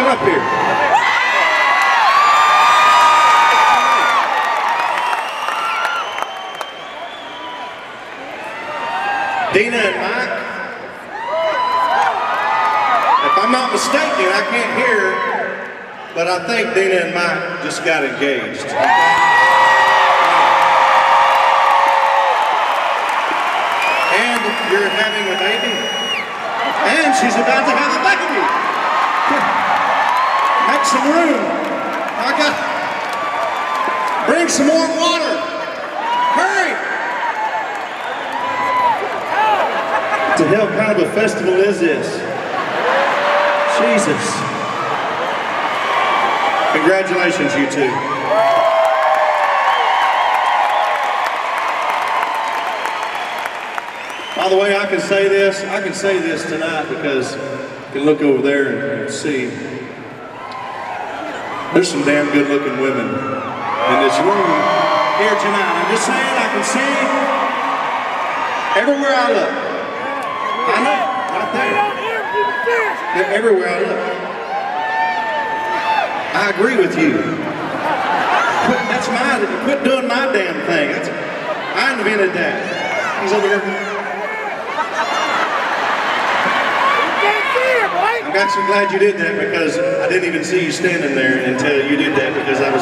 Come up here. Dana and Mike. If I'm not mistaken, I can't hear, but I think Dana and Mike just got engaged. And you're having a baby. And she's about to have a baby. Make some room. I got. Bring some more water. Hurry. What the hell kind of a festival is this? Jesus. Congratulations, you two. By the way, I can say this, I can say this tonight because you can look over there and see. There's some damn good looking women in this room here tonight. I'm just saying I can see everywhere I look. I know, right there. They're everywhere I look. I agree with you. Quit, that's my, quit doing my damn thing. I invented that. He's over here. I'm actually glad you did that because I didn't even see you standing there until you did that because I was.